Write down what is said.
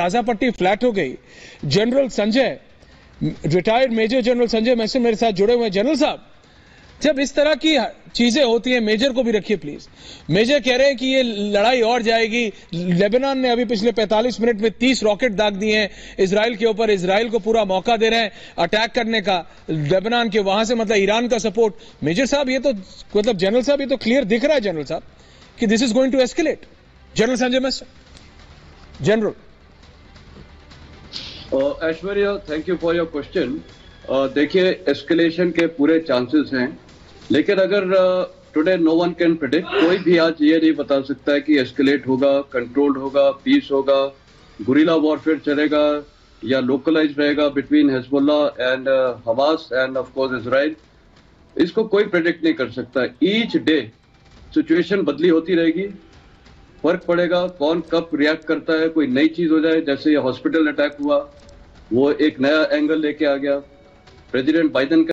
ताज़ा पट्टी फ्लैट हो गई। General Sanjay, retired major general Sanjay Meston मेरे साथ जुड़े हुए जनरल साहब, जब इस तरह की चीज़ें होती हैं, मेजर को भी रखिए प्लीज़। मेजर कह रहे हैं कि ये लड़ाई और जाएगी। लेबनान ने अभी पिछले 45 मिनट में 30 रॉकेट दाग दिए हैं। इसराइल के ऊपर इसराइल को पूरा मौका दे रहे हैं अटैक करने का। लेबनान के वहाँ से मतलब ईरान का सपोर्ट। मेजर साहब, ये तो मतलब जनरल साहब, ये तो क्लियर दिख रहा है जनरल साहब कि this is going to escalate general Sanjay mister general. Aishwarya thank you for your question देखिए एस्केलेशन के पूरे चांसेस हैं। लेकिन अगर today no one can predict कोई भी आज ये नहीं बता सकता है कि एस्केलेट होगा कंट्रोल्ड होगा पीस होगा गुरीला वॉरफेयर चलेगा, या लोकलाइज रहेगा between Hezbollah and Hamas and of course Israel इसको कोई प्रिडिक्ट नहीं कर सकता। ईच डे सिचुएशन बदली होती रहेगी। फ़र्क पड़ेगा कौन कब रिएक्ट करता है, कोई नई चीज़ हो जाए, जैसे ये हॉस्पिटल अटैक हुआ, वो एक नया एंगल लेके आ गया। President Biden